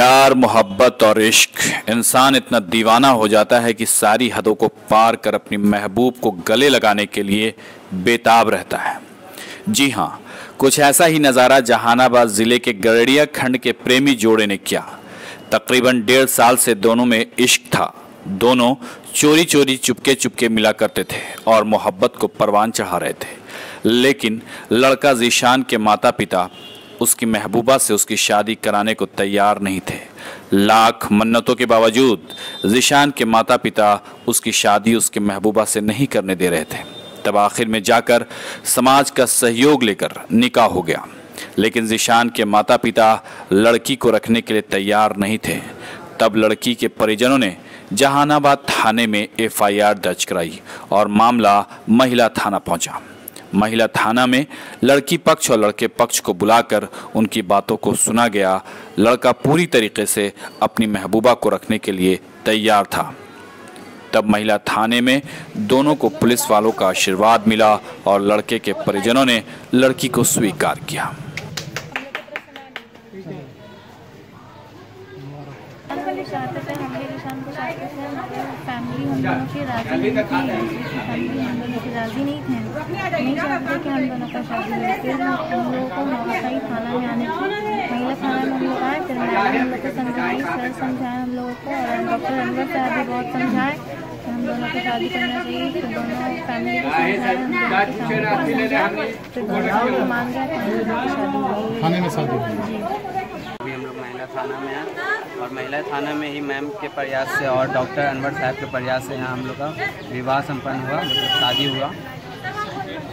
प्यार, मोहब्बत और इश्क। इंसान इतना दीवाना हो जाता है कि सारी हदों को पार कर अपनी महबूब को गले लगाने के लिए बेताब रहता है। जी हाँ कुछ ऐसा ही नज़ारा जहानाबाद ज़िले के गरड़िया खंड के प्रेमी जोड़े ने किया। तकरीबन डेढ़ साल से दोनों में इश्क था। दोनों चोरी चोरी चुपके चुपके मिला करते थे और मोहब्बत को परवान चढ़ा रहे थे। लेकिन लड़का जीशान के माता पिता उसकी महबूबा से उसकी शादी कराने को तैयार नहीं थे। लाख मन्नतों के बावजूद जीशान के माता पिता उसकी शादी उसके महबूबा से नहीं करने दे रहे थे। तब आखिर में जाकर समाज का सहयोग लेकर निकाह हो गया। लेकिन जीशान के माता पिता लड़की को रखने के लिए तैयार नहीं थे। तब लड़की के परिजनों ने जहानाबाद थाने में एफआईआर दर्ज कराई और मामला महिला थाना पहुँचा। महिला थाना में लड़की पक्ष और लड़के पक्ष को बुलाकर उनकी बातों को सुना गया। लड़का पूरी तरीके से अपनी महबूबा को रखने के लिए तैयार था। तब महिला थाने में दोनों को पुलिस वालों का आशीर्वाद मिला और लड़के के परिजनों ने लड़की को स्वीकार किया हम लोग चाहते थे हम भी शाम को चाहते थे फैमिली हम दोनों की राज़ी नहीं थी फैमिली हम दोनों की राज़ी नहीं थे। नहीं चाहते कि हम दोनों का शादी हो फिर हम लोगों को नौकरी थाना में आने की महिला थाना में हम लोग आए फिर मैडम हम लोग को समझाई सर समझाए हम लोगों को और डॉक्टर अनवर साहब भी बहुत समझाए हम दोनों को शादी करना चाहिए फिर दोनों फैमिली को समझाए हम दोनों को समझाए फिर दोनों लोग मान गए तो हम लोगों शादी हो गई थाने में शादी हुई जी अभी हम लोग महिला थाना में हैं और महिला थाना में ही मैम के प्रयास से और डॉक्टर अनवर साहब के प्रयास से यहाँ हम लोग का विवाह संपन्न हुआ मतलब शादी हुआ।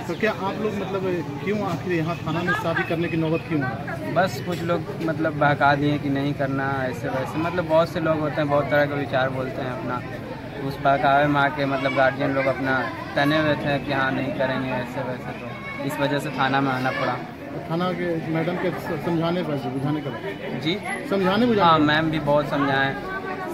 तो क्या आप लोग मतलब क्यों आखिर यहाँ थाना में शादी करने की नौबत क्यों आई? बस कुछ लोग मतलब बहका दिए कि नहीं करना ऐसे वैसे। मतलब बहुत से लोग होते हैं बहुत तरह के विचार बोलते हैं अपना। उस बहकावे में आके मतलब गार्जियन लोग अपना तने हुए थे कि हाँ नहीं करेंगे ऐसे वैसे तो। इस वजह से थाना में आना पड़ा। थाना के मैडम के समझाने पर बुझाने के बाद जी? समझाने हाँ मैम भी बहुत समझाएँ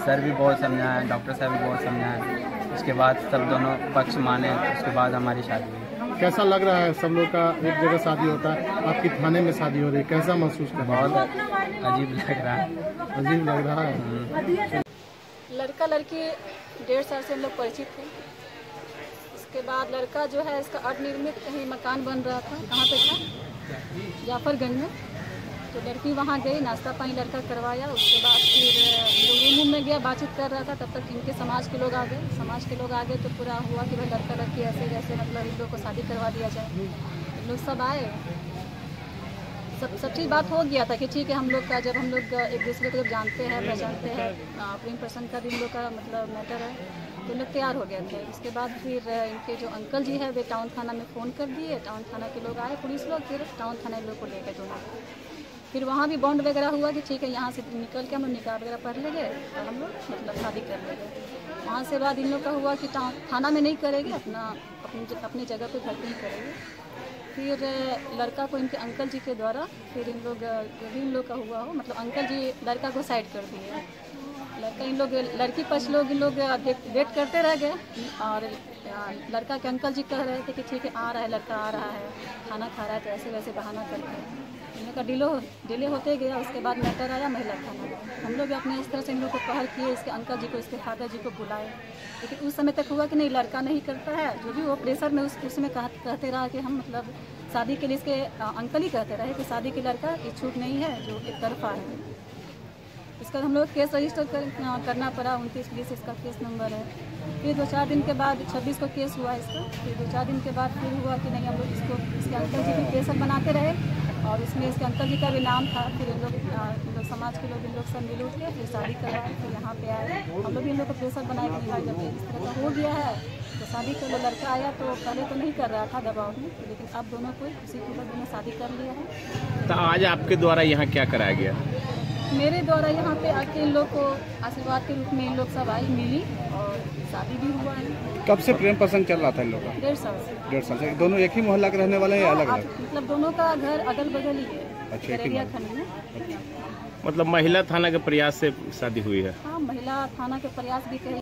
सर भी बहुत समझाएँ डॉक्टर साहब भी बहुत समझाएँ। उसके बाद सब दोनों पक्ष माने उसके बाद हमारी शादी हुई। कैसा लग रहा है सब लोग का? एक जगह शादी होता है आपकी थाने में शादी हो रही है कैसा महसूस कर रहा बहुत अजीब लग रहा है। है अजीब लग रहा है। लड़का लड़की डेढ़ साल से हम लोग परिचित थे उसके बाद लड़का जो है इसका अनिर्मित कहीं मकान बन रहा था कहाँ पे था? जाफरगंज में। तो लड़की वहाँ गई, नाश्ता पानी लड़का करवाया, उसके बाद फिर रूम में गया, बातचीत कर रहा था, तब तक इनके समाज के लोग आ गए। समाज के लोग आ गए तो पूरा हुआ कि भाई लड़का लड़की ऐसे जैसे मतलब इन लोग को शादी करवा दिया जाए। इन लोग सब आए। सब सब चीज़ बात हो गया था कि ठीक है, हम लोग का जब हम लोग एक दूसरे को जब जानते हैं, पहचानते हैं प्रेम प्रसन्न का भी हम लोग का मतलब मैटर है। तो लोग तैयार हो गए थे। उसके बाद फिर इनके जो अंकल जी है, वे टाउन थाना में फ़ोन कर दिए। टाउन थाना के लोग आए, पुलिस लोग, फिर टाउन थाना लोग को लेकर गए दोनों फिर वहाँ भी बॉन्ड वगैरह हुआ कि ठीक है, यहाँ से निकल के हम लोग निकाह वगैरह पढ़ लेंगे और हम लोग मतलब शादी कर लेंगे वहाँ से बाद इन लोग का हुआ कि थाना में नहीं करेंगे, अपना, अपनी अपनी जगह पर घर पे ही करेंगे। फिर लड़का को इनके अंकल जी के द्वारा फिर इन लोग जो भी इन लोग का हुआ हो मतलब अंकल जी, लड़का को साइड कर दिए। लड़का, इन लोग, लड़की पक्ष लोग, इन लोग वेट करते रह गए और लड़का के अंकल जी कह रहे थे कि ठीक है, आ रहा है, लड़का आ रहा है, खाना खा रहा है तो ऐसे वैसे बहाना करके इन लोग डिलो डिले होते गया, उसके बाद मैटर आया, महिला में। हम लोग अपने इस तरह से इन लोग को पहल किए, इसके अंकल जी को, इसके फादर जी को बुलाए। लेकिन उस समय तक हुआ कि नहीं, लड़का नहीं करता है। जो भी वो प्रेशर में उस उसमें कहा, कहते रहा कि हम मतलब शादी के लिए इसके अंकल ही कहते रहे कि शादी के लड़का इच्छुक नहीं है, जो एक तरफा है। इसका हम लोग केस रजिस्टर कर, करना पड़ा उनतीस बीस इसका केस नंबर है। फिर दो चार दिन के बाद छब्बीस को केस हुआ इसका। फिर दो चार दिन के बाद फिर हुआ कि नहीं हम लोग इसको इसके अंकल जी भी प्रेशर बनाते रहे। और उसमें इसके अंकल जी का भी नाम था फिर इन लोग लोग समाज के लोग इन लोग सब मिल उठ के फिर शादी करवाए फिर यहाँ पे आए। हम लोग भी इन लोग को प्रेशर बनाए कि भाई जब इस तरह का हो गया है तो शादी लो लड़का आया तो पहले तो नहीं कर रहा था दबाव में लेकिन अब दोनों को उसी के ऊपर दोनों शादी कर लिया है। तो आज आपके द्वारा यहाँ क्या कराया गया? मेरे द्वारा यहाँ पे आके इन लोग को आशीर्वाद के रूप में इन लोग सब आई मिली और शादी भी हुआ है। कब से प्रेम प्रसंग चल रहा था इन लोग का? डेढ़ साल ऐसी डेढ़ साल से। दोनों एक ही मोहल्ला के रहने वाले हैं अलग हाँ, अलग मतलब दोनों का घर अगल बगल ही। है अच्छा, में। मतलब महिला थाना के प्रयास से शादी हुई है। हाँ महिला थाना के प्रयास भी कही